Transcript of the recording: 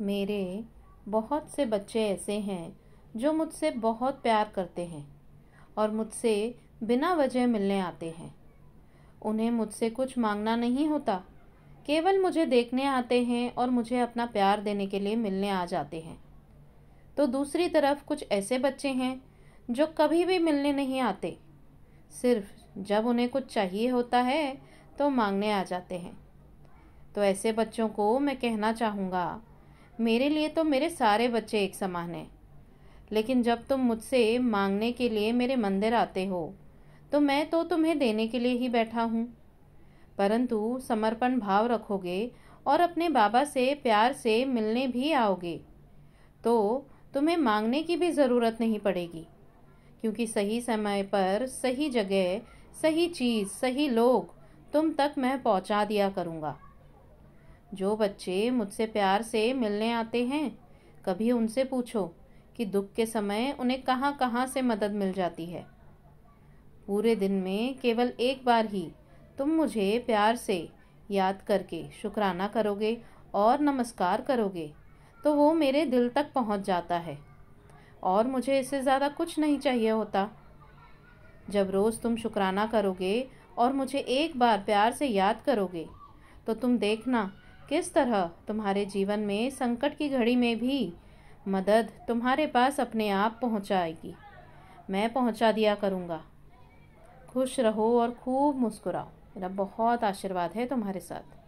मेरे बहुत से बच्चे ऐसे हैं जो मुझसे बहुत प्यार करते हैं और मुझसे बिना वजह मिलने आते हैं। उन्हें मुझसे कुछ मांगना नहीं होता। केवल मुझे देखने आते हैं और मुझे अपना प्यार देने के लिए मिलने आ जाते हैं। तो दूसरी तरफ़ कुछ ऐसे बच्चे हैं जो कभी भी मिलने नहीं आते। सिर्फ़ जब उन्हें कुछ चाहिए होता है तो मांगने आ जाते हैं। तो ऐसे बच्चों को मैं कहना चाहूँगा मेरे लिए तो मेरे सारे बच्चे एक समान हैं। लेकिन जब तुम मुझसे मांगने के लिए मेरे मंदिर आते हो तो मैं तो तुम्हें देने के लिए ही बैठा हूँ। परंतु समर्पण भाव रखोगे और अपने बाबा से प्यार से मिलने भी आओगे तो तुम्हें मांगने की भी ज़रूरत नहीं पड़ेगी, क्योंकि सही समय पर सही जगह, सही चीज़, सही लोग तुम तक मैं पहुँचा दिया करूँगा। जो बच्चे मुझसे प्यार से मिलने आते हैं, कभी उनसे पूछो कि दुख के समय उन्हें कहाँ कहाँ से मदद मिल जाती है। पूरे दिन में केवल एक बार ही तुम मुझे प्यार से याद करके शुक्राना करोगे और नमस्कार करोगे तो वो मेरे दिल तक पहुँच जाता है और मुझे इससे ज़्यादा कुछ नहीं चाहिए होता। जब रोज़ तुम शुक्राना करोगे और मुझे एक बार प्यार से याद करोगे तो तुम देखना किस तरह तुम्हारे जीवन में संकट की घड़ी में भी मदद तुम्हारे पास अपने आप पहुंचाएगी? मैं पहुँचा दिया करूँगा। खुश रहो और खूब मुस्कुराओ। मेरा बहुत आशीर्वाद है तुम्हारे साथ।